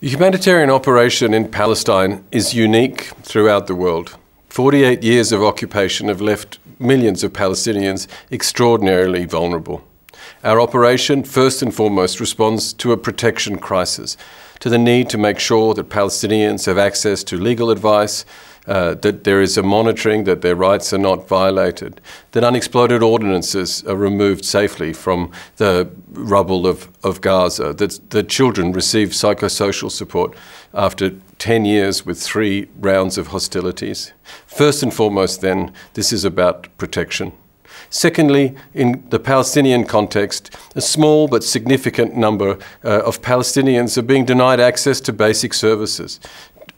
The humanitarian operation in Palestine is unique throughout the world. 48 years of occupation have left millions of Palestinians extraordinarily vulnerable. Our operation, first and foremost, responds to a protection crisis, to the need to make sure that Palestinians have access to legal advice, uh, that there is a monitoring that their rights are not violated, that unexploded ordinances are removed safely from the rubble of, of Gaza, that the children receive psychosocial support after 10 years with three rounds of hostilities. First and foremost, then, this is about protection. Secondly, in the Palestinian context, a small but significant number uh, of Palestinians are being denied access to basic services,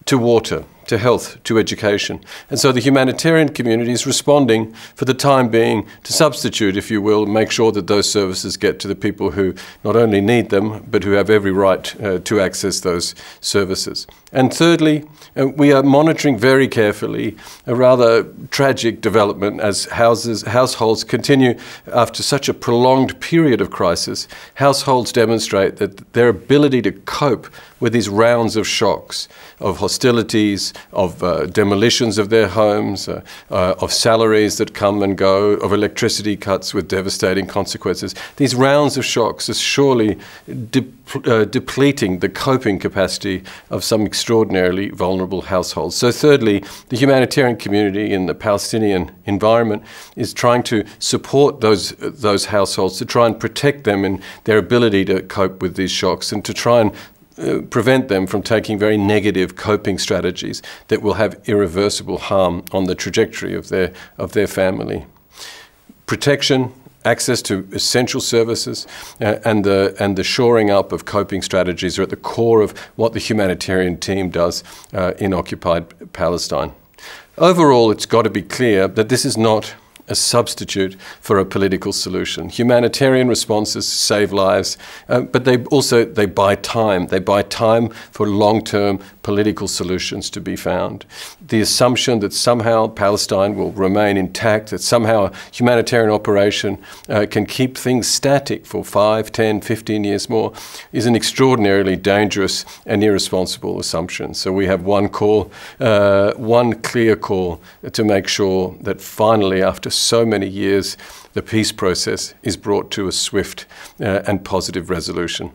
to water, to health, to education. And so the humanitarian community is responding for the time being to substitute, if you will, make sure that those services get to the people who not only need them, but who have every right uh, to access those services. And thirdly, uh, we are monitoring very carefully a rather tragic development as houses, households continue, after such a prolonged period of crisis, households demonstrate that their ability to cope with these rounds of shocks, of hostilities, of uh, demolitions of their homes, uh, uh, of salaries that come and go, of electricity cuts with devastating consequences. These rounds of shocks are surely de uh, depleting the coping capacity of some extraordinarily vulnerable households. So, thirdly, the humanitarian community in the Palestinian environment is trying to support those, those households, to try and protect them in their ability to cope with these shocks and to try and uh, prevent them from taking very negative coping strategies that will have irreversible harm on the trajectory of their, of their family. Protection, access to essential services, uh, and, the, and the shoring up of coping strategies are at the core of what the humanitarian team does uh, in occupied Palestine. Overall, it's got to be clear that this is not a substitute for a political solution. Humanitarian responses save lives, uh, but they also they buy time. They buy time for long-term political solutions to be found. The assumption that somehow Palestine will remain intact, that somehow a humanitarian operation uh, can keep things static for 5, 10, 15 years more is an extraordinarily dangerous and irresponsible assumption. So we have one call, uh, one clear call to make sure that finally after so many years, the peace process is brought to a swift uh, and positive resolution.